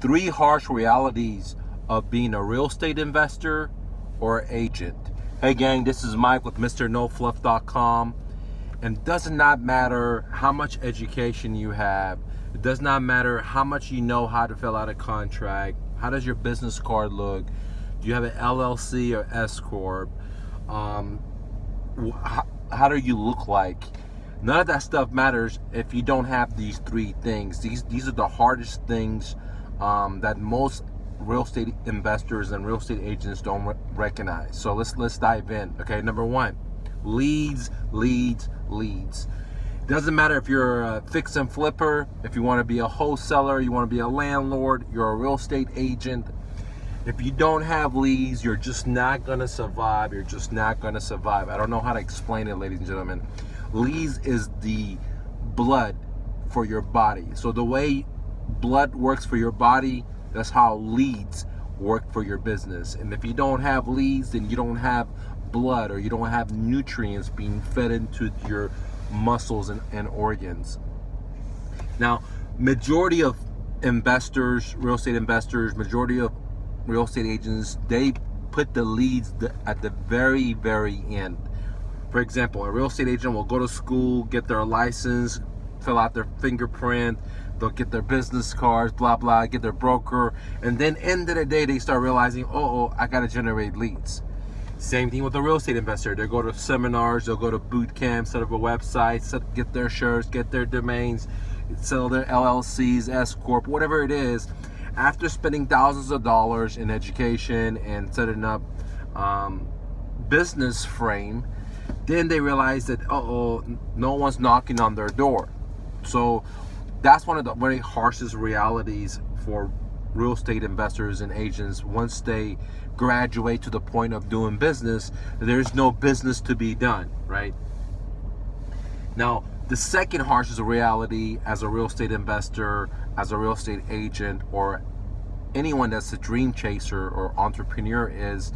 three harsh realities of being a real estate investor or agent. Hey gang, this is Mike with MrNoFluff.com. And it does not matter how much education you have. It does not matter how much you know how to fill out a contract. How does your business card look? Do you have an LLC or S corp? Um, how, how do you look like? None of that stuff matters if you don't have these three things. These these are the hardest things um, that most real estate investors and real estate agents don't re- recognize. So let's let's dive in. Okay, number one, leads, leads, leads. Doesn't matter if you're a fix and flipper, if you want to be a wholesaler, you want to be a landlord, you're a real estate agent. If you don't have leads, you're just not going to survive. You're just not going to survive. I don't know how to explain it, ladies and gentlemen. Leads is the blood for your body. So the way blood works for your body, that's how leads work for your business. And if you don't have leads, then you don't have blood or you don't have nutrients being fed into your muscles and, and organs. Now, majority of investors, real estate investors, majority of real estate agents, they put the leads at the very, very end. For example, a real estate agent will go to school, get their license, fill out their fingerprint, they'll get their business cards, blah blah, get their broker, and then end of the day they start realizing, oh, oh I gotta generate leads. Same thing with a real estate investor. They'll go to seminars, they'll go to boot camps, set up a website, set, get their shirts, get their domains, sell their LLCs, S corp, whatever it is. After spending thousands of dollars in education and setting up um, business frame, then they realize that oh, no one's knocking on their door. So that's one of the very harshest realities for real estate investors and agents. Once they graduate to the point of doing business there's no business to be done right? Now the second harshest reality as a real estate investor as a real estate agent or anyone that's a dream chaser or entrepreneur is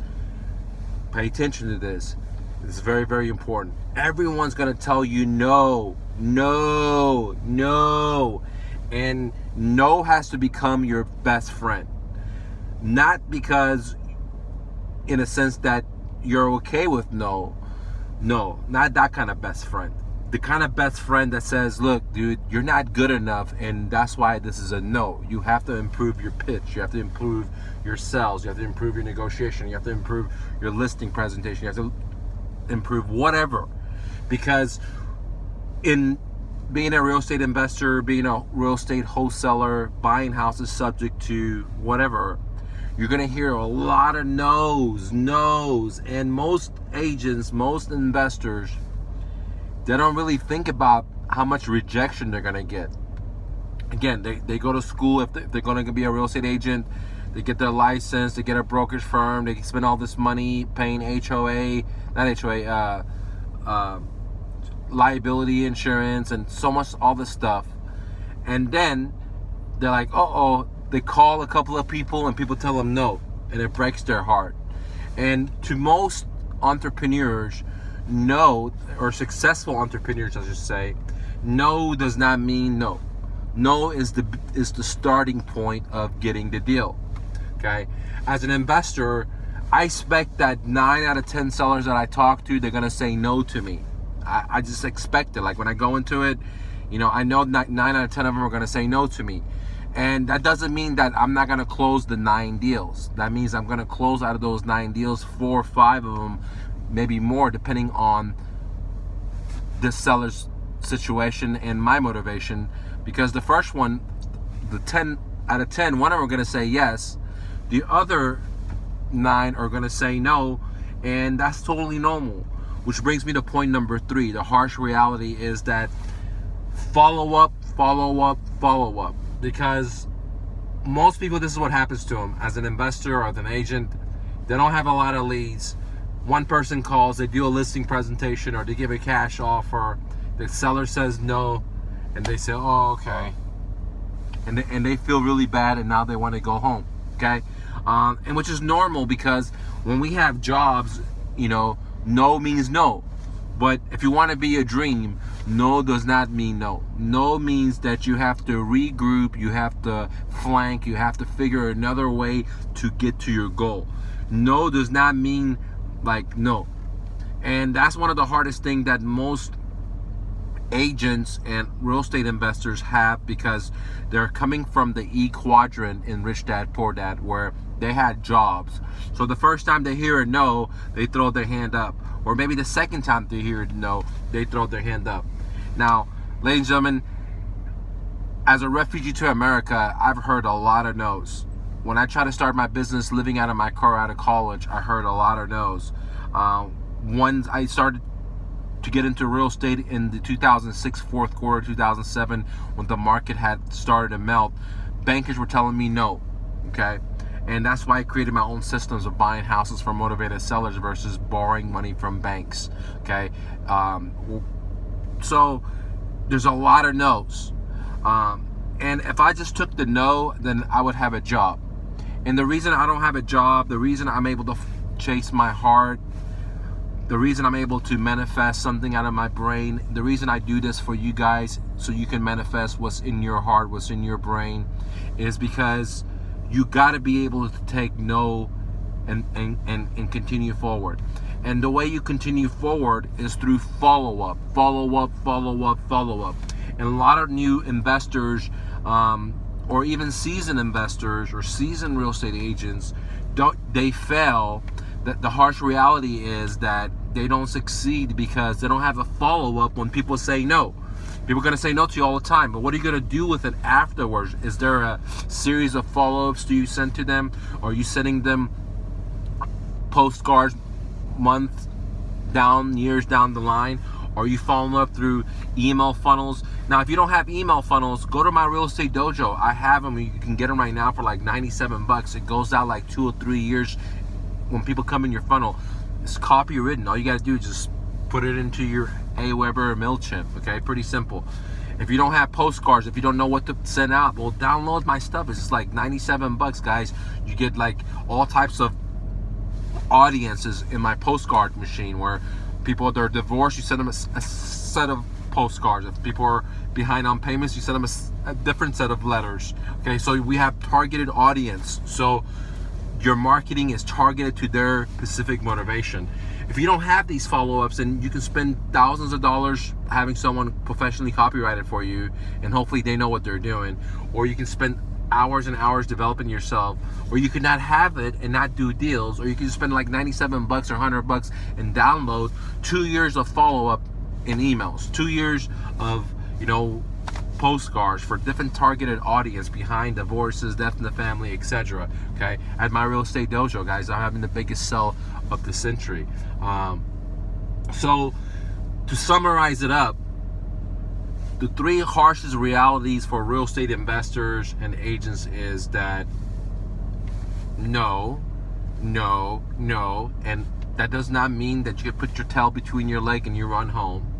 pay attention to this. It's very very important. Everyone's going to tell you no no, no. And no has to become your best friend. Not because, in a sense, that you're okay with no. No, not that kind of best friend. The kind of best friend that says, look, dude, you're not good enough, and that's why this is a no. You have to improve your pitch. You have to improve your sales. You have to improve your negotiation. You have to improve your listing presentation. You have to improve whatever. Because in being a real estate investor, being a real estate wholesaler, buying houses subject to whatever, you're going to hear a lot of no's, no's. And most agents, most investors, they don't really think about how much rejection they're going to get. Again, they, they go to school if they're going to be a real estate agent. They get their license, they get a brokerage firm, they spend all this money paying HOA, not HOA, uh, uh, liability insurance and so much all this stuff. And then they're like oh they call a couple of people and people tell them no and it breaks their heart. And to most entrepreneurs no or successful entrepreneurs i should say no does not mean no. No is the is the starting point of getting the deal okay? As an investor i expect that nine out of ten sellers that i talk to they're to say no to me I, I just expect it. Like when I go into it, you know, I know nine out of ten of them are going to say no to me. And that doesn't mean that I'm not going to close the nine deals. That means I'm going to close out of those nine deals, four or five of them, maybe more, depending on the seller's situation and my motivation. Because the first one, the 10 out of 10, one of them are going to say yes. The other nine are going to say no. And that's totally normal. Which brings me to point number three. The harsh reality is that follow up, follow up, follow up. Because most people, this is what happens to them as an investor or as an agent. They don't have a lot of leads. One person calls, they do a listing presentation or they give a cash offer. The seller says no, and they say, oh, okay. And they, and they feel really bad and now they want to go home, okay? Um, and which is normal because when we have jobs, you know, no means no. But if you want to be a dream, No does not mean no. No means that you have to regroup, you have to flank, you have to figure another way to get to your goal. No does not mean like no. And that's one of the hardest things that most agents and real estate investors have because they're coming from the E quadrant in Rich Dad Poor Dad where they had jobs. So the first time they hear a no, they throw their hand up. Or maybe the second time they hear a no, they throw their hand up. Now, ladies and gentlemen, as a refugee to America, I've heard a lot of no's. When I tried to start my business living out of my car out of college, I heard a lot of no's. Uh, once I started to get into real estate in the 2006 fourth quarter 2007 when the market had started to melt bankers were telling me no okay and that's why I created my own systems of buying houses from motivated sellers versus borrowing money from banks okay? Um, so there's a lot of no's. Um, and if I just took the no then I would have a job. And the reason I don't have a job the reason I'm able to chase my heart the reason I'm able to manifest something out of my brain, the reason I do this for you guys so you can manifest what's in your heart, what's in your brain, is because you got to be able to take no and, and, and, and continue forward. And the way you continue forward is through follow up, follow up, follow up, follow up. And a lot of new investors, um, or even seasoned investors or seasoned real estate agents, don't they fail that the harsh reality is that they don't succeed because they don't have a follow-up when people say no people are going to say no to you all the time but what are you going to do with it afterwards? Is there a series of follow-ups do you send to them? Are you sending them postcards months down years down the line? Are you following up through email funnels? Now if you don't have email funnels go to my real estate dojo. I have them you can get them right now for like 97 bucks. It goes out like two or three years when people come in your funnel, it's copywritten. All you got to do is just put it into your Aweber MailChimp, okay? Pretty simple. If you don't have postcards, if you don't know what to send out, well, download my stuff. It's like 97 bucks, guys. You get like all types of audiences in my postcard machine where people that are divorced, you send them a, a set of postcards. If people are behind on payments, you send them a, a different set of letters. Okay, so we have targeted audience. So your marketing is targeted to their specific motivation. If you don't have these follow-ups, then you can spend thousands of dollars having someone professionally copyright it for you, and hopefully they know what they're doing. Or you can spend hours and hours developing yourself, or you could not have it and not do deals, or you can spend like 97 bucks or 100 bucks and download two years of follow-up in emails, two years of you know postcards for different targeted audience behind divorces, death in the family, etc. Okay, at my real estate dojo, guys, I'm having the biggest sell of the century. Um, so, to summarize it up, the three harshest realities for real estate investors and agents is that no, no, no, and that does not mean that you put your tail between your leg and you run home.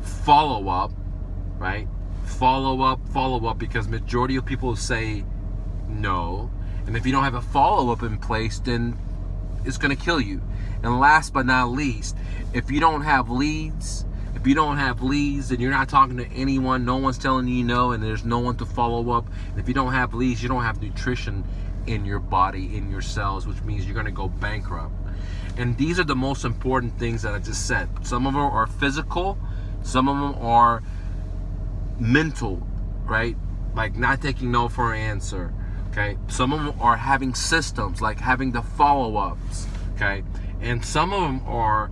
Follow up, right? Follow up, follow up, because majority of people say no. And if you don't have a follow up in place, then it's going to kill you. And last but not least, if you don't have leads, if you don't have leads and you're not talking to anyone, no one's telling you no, and there's no one to follow up. And if you don't have leads, you don't have nutrition in your body, in your cells, which means you're going to go bankrupt. And these are the most important things that I just said. Some of them are physical, some of them are mental, right? Like not taking no for an answer. Okay. Some of them are having systems, like having the follow-ups. Okay. And some of them are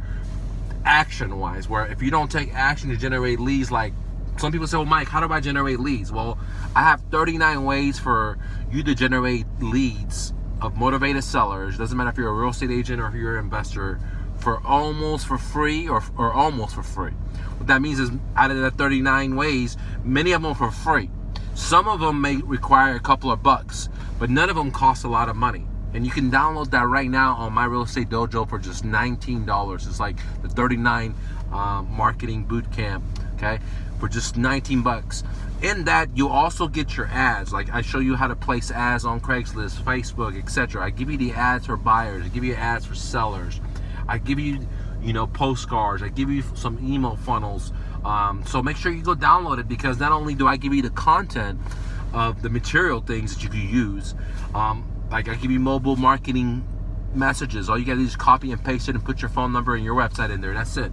action-wise, where if you don't take action to generate leads, like some people say, well, Mike, how do I generate leads? Well, I have 39 ways for you to generate leads of motivated sellers. Doesn't matter if you're a real estate agent or if you're an investor for almost for free or, or almost for free. What that means is out of the 39 ways, many of them are for free. Some of them may require a couple of bucks, but none of them cost a lot of money. And you can download that right now on my real estate dojo for just $19. It's like the 39 uh, marketing boot camp, okay, for just 19 bucks. In that, you also get your ads. Like I show you how to place ads on Craigslist, Facebook, etc. I give you the ads for buyers. I give you ads for sellers. I give you, you know, postcards. I give you some email funnels. Um, so make sure you go download it because not only do I give you the content of the material things that you can use, um, like I give you mobile marketing messages. All you gotta do is copy and paste it and put your phone number and your website in there. That's it.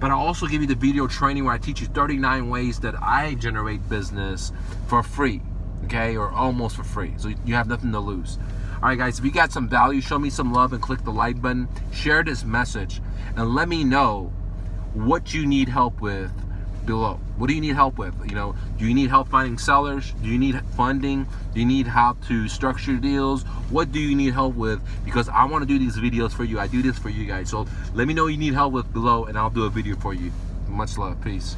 But I also give you the video training where I teach you 39 ways that I generate business for free, okay, or almost for free. So you have nothing to lose. All right, guys, if you got some value, show me some love and click the like button. Share this message and let me know what you need help with below. What do you need help with? You know, do you need help finding sellers? Do you need funding? Do you need how to structure deals? What do you need help with? Because I want to do these videos for you. I do this for you guys. So let me know you need help with below and I'll do a video for you. Much love. Peace.